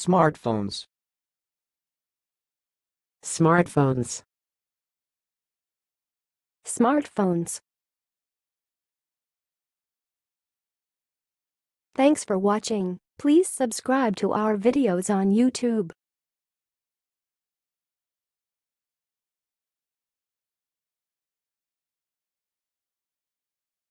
Smartphones. Smartphones. Smartphones. Thanks for watching. Please subscribe to our videos on YouTube.